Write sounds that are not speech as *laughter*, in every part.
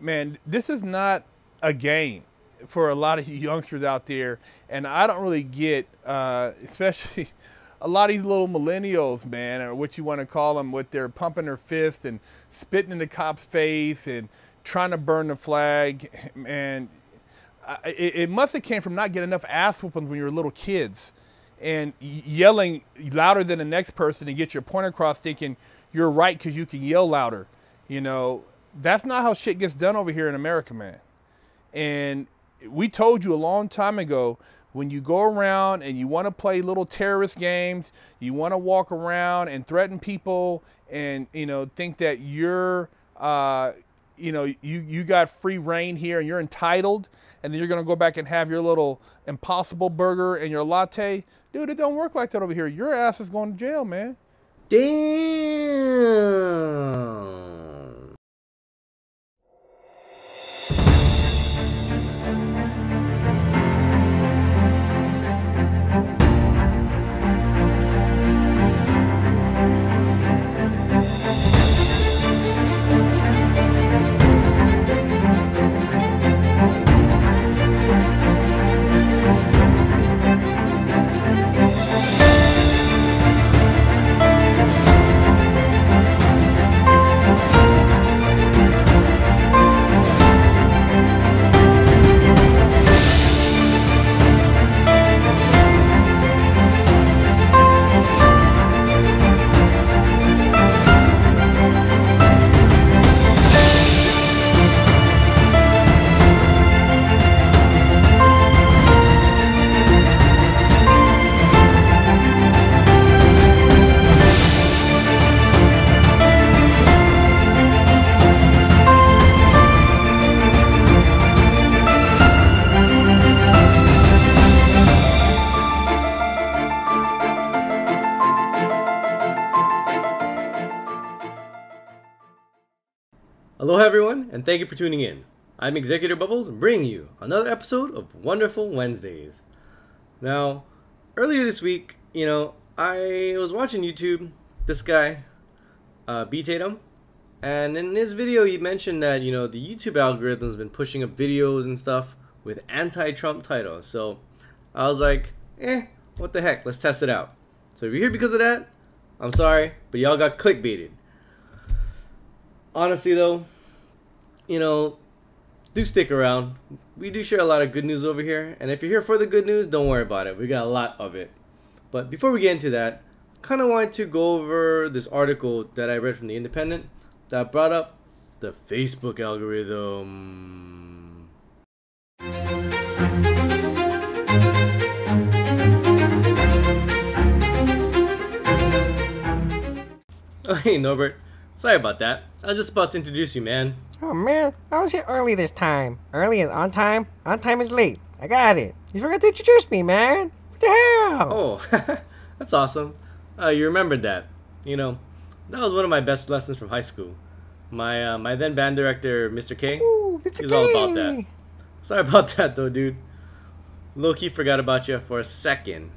man, this is not a game for a lot of you youngsters out there, and I don't really get, uh, *laughs* especially a lot of these little millennials, man, or what you want to call them, with their pumping their fist and spitting in the cop's face and trying to burn the flag, *laughs* and it, it must have came from not getting enough ass whoopings when you were little kids, and yelling louder than the next person to get your point across, thinking you're right because you can yell louder. You know, that's not how shit gets done over here in America, man. And we told you a long time ago when you go around and you want to play little terrorist games, you want to walk around and threaten people and, you know, think that you're, uh, you know, you, you got free reign here and you're entitled, and then you're going to go back and have your little impossible burger and your latte. Dude, it don't work like that over here. Your ass is going to jail, man. Damn. Hello, everyone, and thank you for tuning in. I'm Executor Bubbles, bringing you another episode of Wonderful Wednesdays. Now, earlier this week, you know, I was watching YouTube. This guy, uh, B Tatum, and in his video, he mentioned that you know the YouTube algorithm's been pushing up videos and stuff with anti-Trump titles. So I was like, eh, what the heck? Let's test it out. So if you're here because of that, I'm sorry, but y'all got clickbaited. Honestly, though, you know, do stick around. We do share a lot of good news over here, and if you're here for the good news, don't worry about it. We got a lot of it. But before we get into that, kind of wanted to go over this article that I read from the Independent that brought up the Facebook algorithm. Oh, *laughs* hey, Norbert. Sorry about that. I was just about to introduce you, man. Oh man, I was here early this time. Early is on time. On time is late. I got it. You forgot to introduce me, man. What the hell? Oh, *laughs* that's awesome. Uh, you remembered that. You know, that was one of my best lessons from high school. My uh, my then band director, Mr. K, Ooh, Mr. he was all about that. Sorry about *laughs* that though, dude. Low key forgot about you for a second.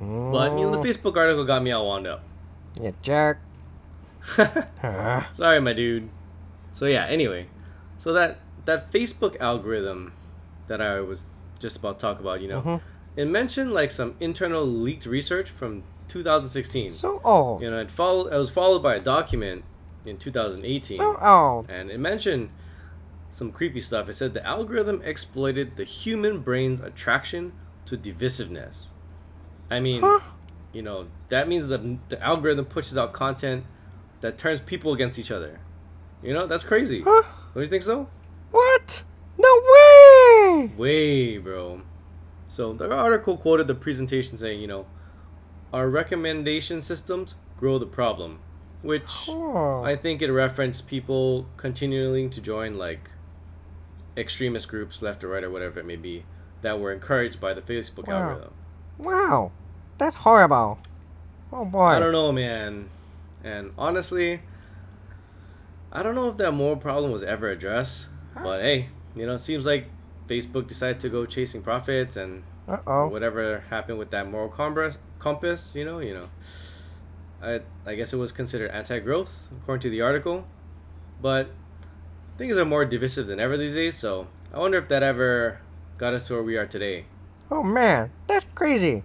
But you know, the Oh, Facebook article got me all wound up. You jerk. *laughs* Sorry, my dude. So yeah, anyway, so that that Facebook algorithm that I was just about to talk about, you know, Mhm. it mentioned like some internal leaked research from 2016. So old. you know, it followed. It was followed by a document in 2018, So old. and it mentioned some creepy stuff. It said the algorithm exploited the human brain's attraction to divisiveness. I mean, Huh? you know, that means that the algorithm pushes out content that turns people against each other. You know, that's crazy. Huh? Don't you think so? What? No way! Way, bro. So the article quoted the presentation saying, you know, our recommendation systems grow the problem, which Oh. I think it referenced people continuing to join like extremist groups, left or right or whatever it may be, that were encouraged by the Facebook Wow. algorithm. Wow. That's horrible. Oh boy. I don't know, man. And honestly, I don't know if that moral problem was ever addressed. But hey, you know, it seems like Facebook decided to go chasing profits and Uh oh. whatever happened with that moral compass, compass, you know, you know. I I guess it was considered anti-growth according to the article. But things are more divisive than ever these days. So I wonder if that ever got us to where we are today. Oh man, that's crazy.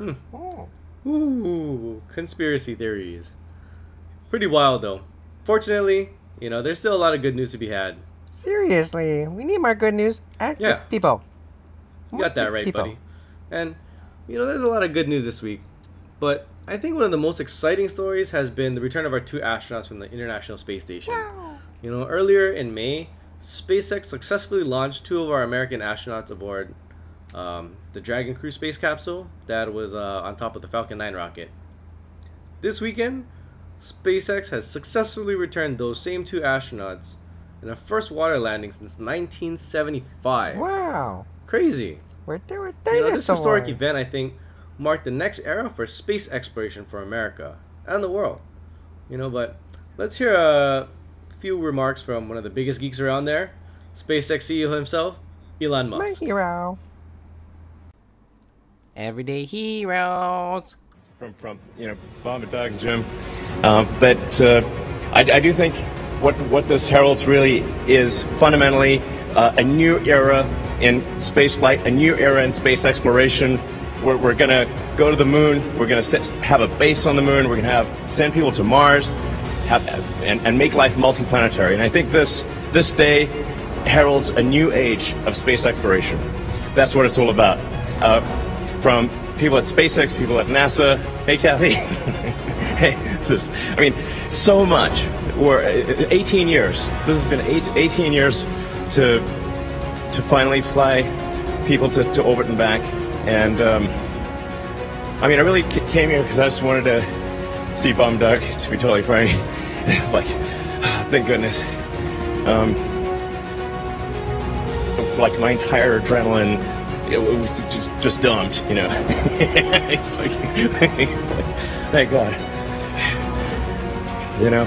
Hmm. Oh. Ooh, conspiracy theories. Pretty wild though. Fortunately, you know, there's still a lot of good news to be had. Seriously, we need more good news. Active Yeah. people. You got that right, people. buddy. And you know, there's a lot of good news this week. But I think one of the most exciting stories has been the return of our two astronauts from the International Space Station. Wow. You know, earlier in May, SpaceX successfully launched two of our American astronauts aboard um, the Dragon Crew space capsule that was uh, on top of the Falcon 9 rocket. This weekend, SpaceX has successfully returned those same two astronauts in a first water landing since 1975. Wow. Crazy. We're there with You know, this historic event, I think, marked the next era for space exploration for America and the world. You know, but let's hear a few remarks from one of the biggest geeks around there, SpaceX CEO himself, Elon Musk. My hero. Everyday heroes. from, from you know Bob and Doug Jim. Um, but uh, I, I do think what what this heralds really is fundamentally uh, a new era in space flight, a new era in space exploration. We're, we're going to go to the moon. We're going to have a base on the moon. We're going to have send people to Mars, have and, and make life multiplanetary. And I think this this day heralds a new age of space exploration. That's what it's all about. Uh, from people at SpaceX, people at NASA. Hey, Kathy. *laughs* hey, is, I mean, so much. We're uh, 18 years. This has been eight, 18 years to to finally fly people to, to orbit and back. And um, I mean, I really came here because I just wanted to see Bum Duck. To be totally frank, *laughs* it's like, *sighs* thank goodness. Um, like my entire adrenaline it was just, just dumped, you know. *laughs* it's like, *laughs* thank God. You know.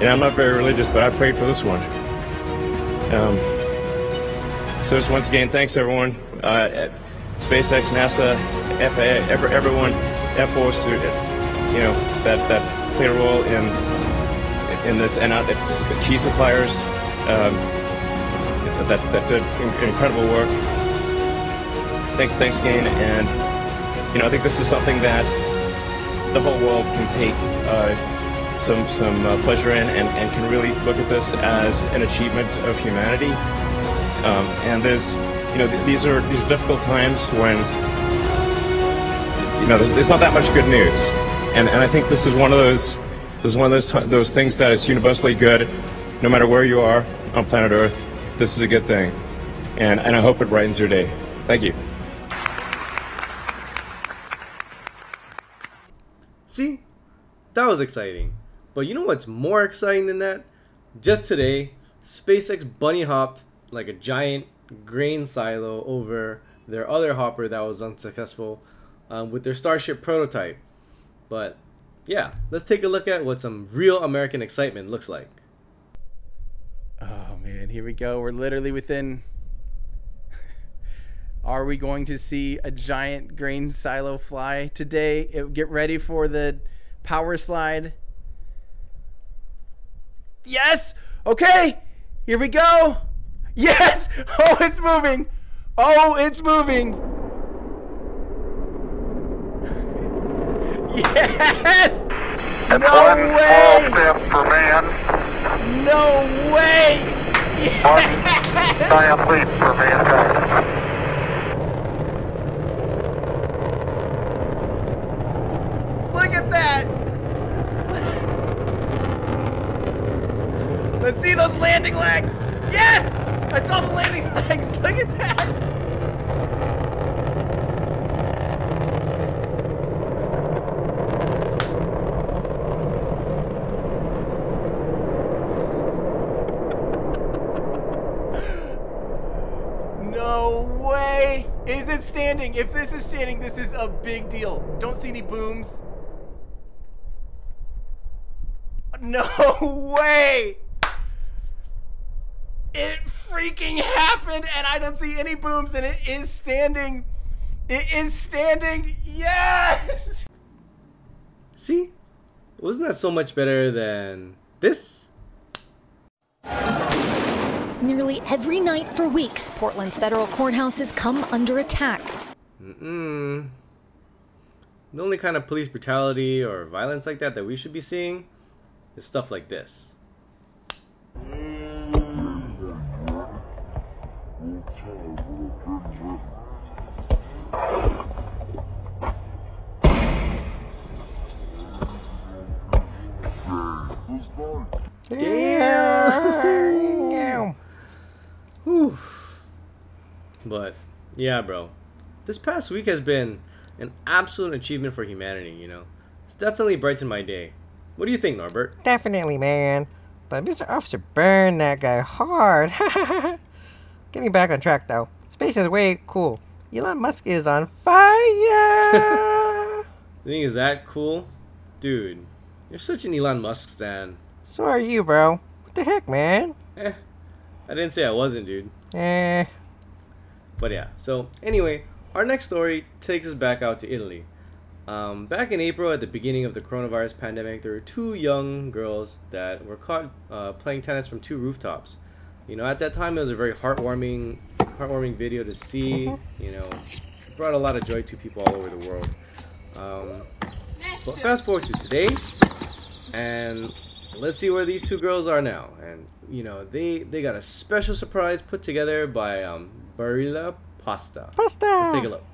And I'm not very religious, but I prayed for this one. Um, so just once again, thanks everyone uh, SpaceX, NASA, FAA, every, everyone, Air Force, uh, you know, that that played a role in in this, and uh, it's key suppliers. Um, that, that did incredible work. Thanks, thanks again, and you know I think this is something that the whole world can take uh, some some uh, pleasure in, and, and can really look at this as an achievement of humanity. Um, and there's you know th- these are these are difficult times when you know there's, there's not that much good news, and and I think this is one of those this is one of those those things that is universally good, no matter where you are on planet Earth. This is a good thing, and and I hope it brightens your day. Thank you. See? That was exciting. But you know what's more exciting than that? Just today, SpaceX bunny hopped like a giant grain silo over their other hopper that was unsuccessful um, with their Starship prototype. But yeah, let's take a look at what some real American excitement looks like. Oh man, here we go. We're literally within. Are we going to see a giant grain silo fly today? It- Get ready for the power slide. Yes! Okay! Here we go! *laughs* Yes! *laughs* Oh, it's moving! Oh, it's moving! *laughs* Yes! It's No one small way! step for man, No way! one giant leap for mankind. Look at that! Let's see those landing legs! Yes! I saw the landing *laughs* legs! Look at that! No way! Is it standing? If this is standing, this is a big deal. Don't see any booms. No way! It freaking happened, and I don't see any booms, and it is standing. It is standing. Yes. See? Wasn't that so much better than this? Nearly every night for weeks, Portland's federal courthouses come under attack. Mm-mm. The only kind of police brutality or violence like that that we should be seeing is stuff like this. Damn. Whew. But yeah, bro. This past week has been an absolute achievement for humanity, you know. It's definitely brightened my day. What do you think, Norbert? Definitely, man. But Mr. Officer burned that guy hard. *laughs* Getting back on track, though. Space is way cool. Elon Musk is on fire! *laughs* The thing is that cool? Dude, you're such an Elon Musk stan. so are you, bro. What the heck, man? Eh. I didn't say I wasn't, dude. Eh. But yeah, so anyway, our next story takes us back out to Italy. Um, back in April, at the beginning of the coronavirus pandemic, there were two young girls that were caught uh, playing tennis from two rooftops. You know, at that time, it was a very heartwarming, heartwarming video to see. You know, it brought a lot of joy to people all over the world. Um, but fast forward to today, and let's see where these two girls are now. And you know, they they got a special surprise put together by um, Barilla Pasta. Pasta! Let's take a look.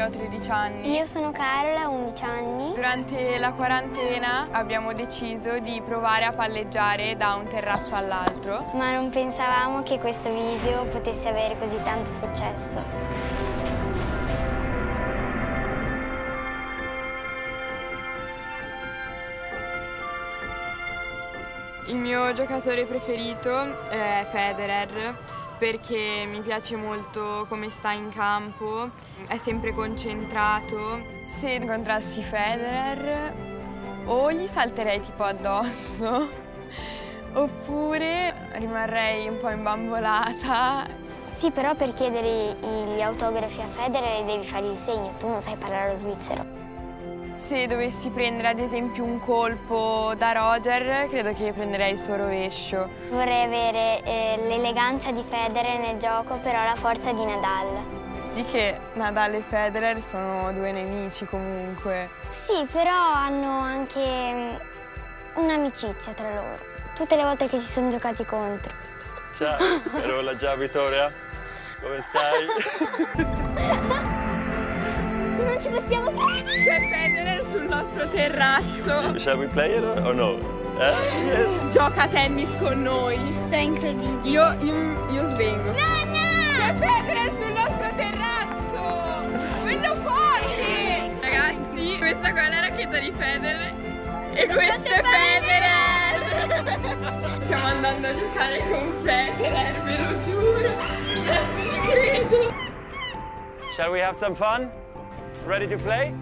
Ho 13 anni. Io sono Carola, 11 anni. Durante la quarantena abbiamo deciso di provare a palleggiare da un terrazzo all'altro. Ma non pensavamo che questo video potesse avere così tanto successo. Il mio giocatore preferito è Federer perché mi piace molto come sta in campo, è sempre concentrato. Se incontrassi Federer o gli salterei tipo addosso *laughs* oppure rimarrei un po' imbambolata Sì, però per chiedere gli autografi a Federer devi fare il segno, tu non sai parlare lo svizzero. Se dovessi prendere ad esempio un colpo da Roger, credo che prenderei il suo rovescio. Vorrei avere eh, l'eleganza di Federer nel gioco, però la forza di Nadal. Sì che Nadal e Federer sono due nemici comunque. Sì, però hanno anche mm, un'amicizia tra loro. Tutte le volte che si sono giocati contro. Ciao, *laughs* Carola, ciao Vittoria. Come stai? *laughs* Non ci possiamo credere! C'è Federer sul nostro terrazzo. Shall we play it or, no? Eh? Yes. Gioca a tennis con noi. Cioè, incredibile. Io, io, io svengo. No, no! C'è Federer sul nostro terrazzo! Quello forte! Ragazzi, questa qua è la racchetta di Federer. E questo è Federer! Stiamo andando a giocare con Federer, ve lo giuro. Non ci credo. Shall we have some fun? Ready to play?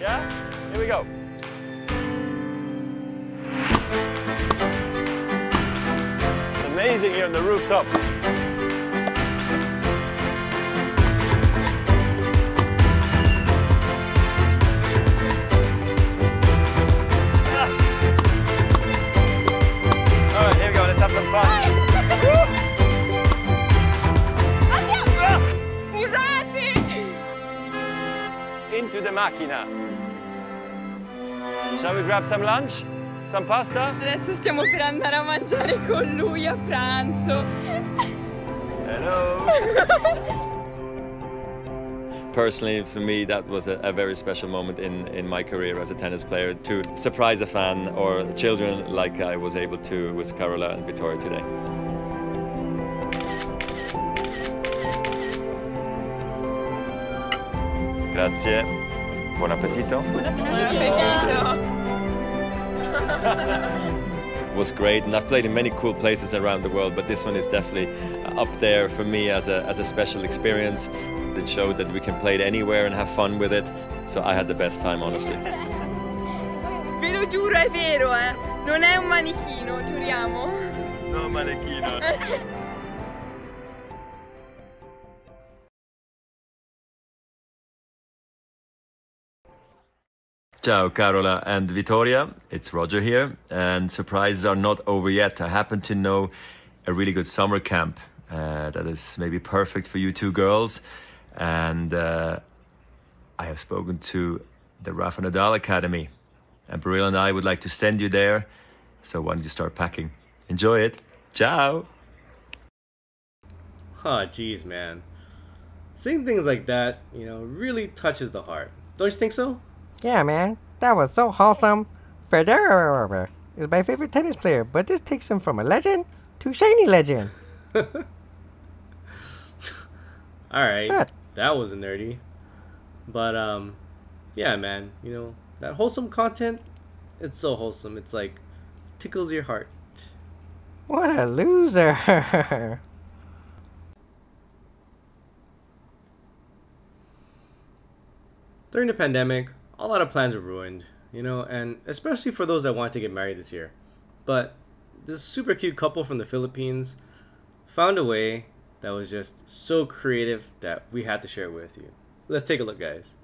Yeah? Here we go. Amazing here on the rooftop. Macchina. Shall we grab some lunch? Some pasta? Adesso stiamo per andare a mangiare con lui a pranzo. Hello. *laughs* Personally, for me, that was a, a very special moment in, in my career as a tennis player to surprise a fan or children like I was able to with Carola and Vittoria today. Grazie. Buon appetito. Buon appetito! *laughs* was great and I've played in many cool places around the world but this one is definitely up there for me as a, as a special experience It showed that we can play it anywhere and have fun with it. So I had the best time, honestly. *laughs* Ve lo giuro, è vero, eh. Non è un manichino, giuriamo. No manichino. *laughs* Ciao, Carola and Vittoria. It's Roger here, and surprises are not over yet. I happen to know a really good summer camp uh, that is maybe perfect for you two girls, and uh, I have spoken to the Rafa Nadal Academy, and Barilla and I would like to send you there. So why don't you start packing? Enjoy it. Ciao. Oh, jeez, man. Seeing things like that, you know, really touches the heart. Don't you think so? Yeah, man, that was so wholesome. Federer is my favorite tennis player, but this takes him from a legend to shiny legend. *laughs* All right, that was nerdy, but um, yeah, man, you know that wholesome content. It's so wholesome. It's like tickles your heart. What a loser. *laughs* During the pandemic, a lot of plans were ruined, you know, and especially for those that want to get married this year. But this super cute couple from the Philippines found a way that was just so creative that we had to share it with you. Let's take a look, guys.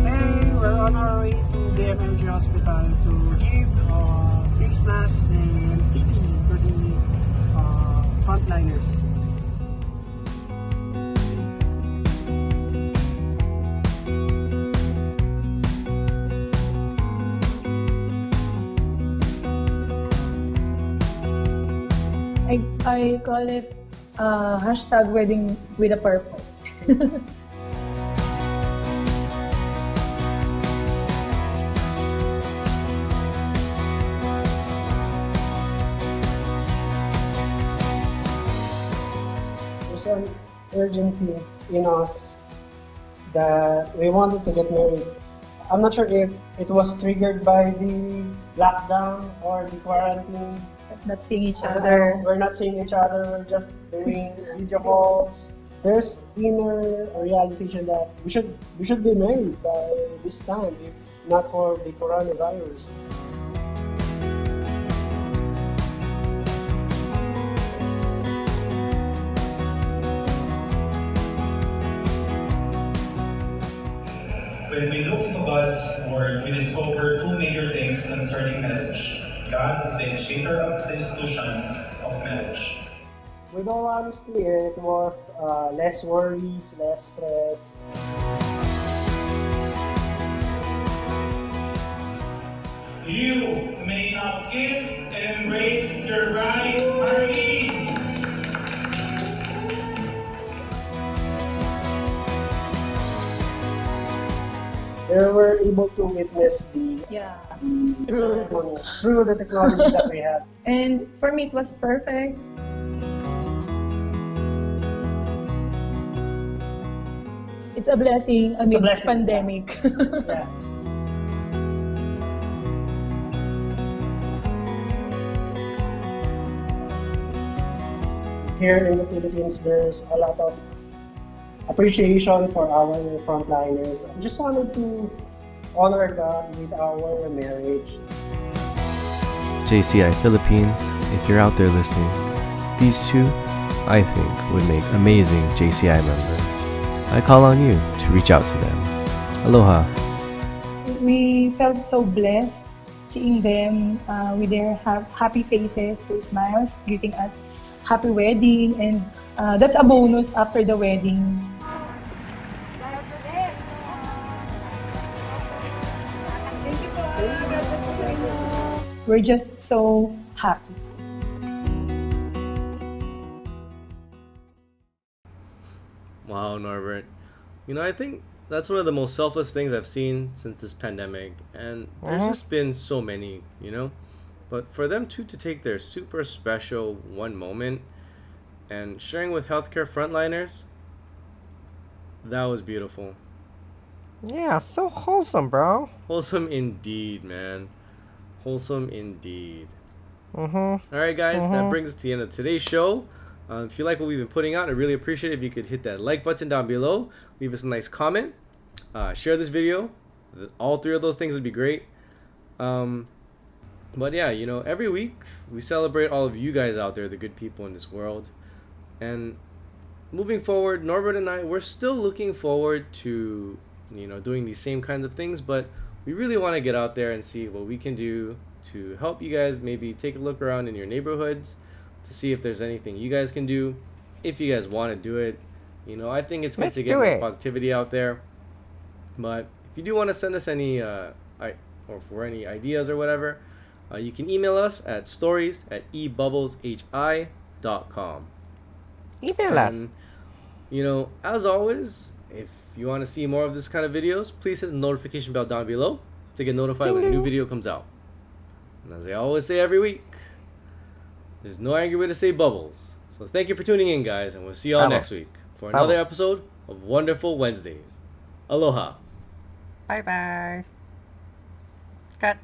Hey, we're on our way to the FMG Hospital to give uh, face mask and PPE to the uh, frontliners. I, I call it uh, hashtag wedding with a purpose. *laughs* There's an urgency in us that we wanted to get married. I'm not sure if it was triggered by the lockdown or the quarantine. Not seeing each other. We're not seeing each other. We're just doing video calls. There's inner realization that we should we should be married by this time, if not for the coronavirus. When we look into God's Word, we discover two major things concerning marriage. God is the initiator of the institution of marriage. With all honesty, it was uh, less worries, less stress. You may now kiss and embrace your bride, Harley. They were able to witness the, Yeah. the ceremony through the technology that we had. *laughs* And for me, it was perfect. It's a blessing amidst blessing, pandemic. *laughs* Yeah. Here in the Philippines, there's a lot of appreciation for our frontliners. I just wanted to honor God with our marriage. JCI Philippines, if you're out there listening, these two, I think, would make amazing JCI members. I call on you to reach out to them. Aloha. we felt so blessed seeing them uh, with their ha- happy faces, their smiles, greeting us happy wedding, and uh, that's a bonus after the wedding. We're just so happy. Wow, Norbert. You know, I think that's one of the most selfless things I've seen since this pandemic. And there's just been so many, you know? But for them two to take their super special one moment and sharing with healthcare frontliners, that was beautiful. Yeah, so wholesome, bro. Wholesome indeed, man. Wholesome indeed. Mm-hmm. All right, guys, that Mhm. brings us to the end of today's show. Uh, if you like what we've been putting out, I really appreciate it if you could hit that like button down below, leave us a nice comment, uh, share this video. All three of those things would be great. Um, but yeah, you know, every week we celebrate all of you guys out there, the good people in this world. And moving forward, Norbert and I, we're still looking forward to, you know, doing these same kinds of things, but we really want to get out there and see what we can do to help you guys maybe take a look around in your neighborhoods to see if there's anything you guys can do. If you guys want to do it, you know, I think it's good Let's to get more positivity out there. But if you do want to send us any, uh, I, or for any ideas or whatever, uh, you can email us at stories at ebubbleshi.com. Email us. You know, as always, if you want to see more of this kind of videos, please hit the notification bell down below to get notified Ding when a new video comes out. And as I always say every week, there's no angry way to say bubbles. So thank you for tuning in, guys, and we'll see y'all next week for another Bubbles. episode of Wonderful Wednesdays. Aloha. Bye bye. Cut.